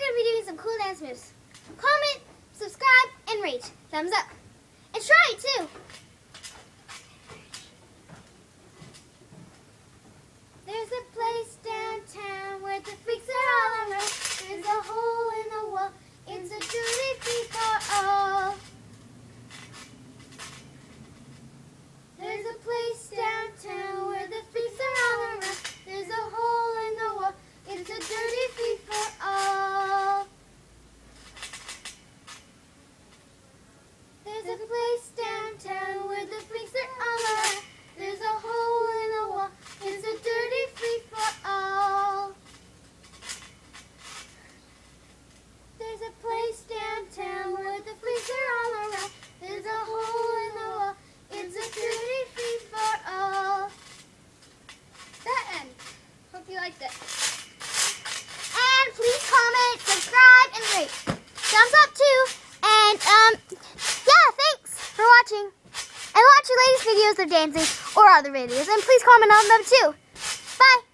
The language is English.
going to be doing some cool dance moves. Comment, subscribe, and rate. Thumbs up. And try it too! You liked it. And please comment, subscribe, and rate. Thumbs up too. And um, yeah, thanks for watching. And watch your latest videos of dancing or other videos. And please comment on them too. Bye.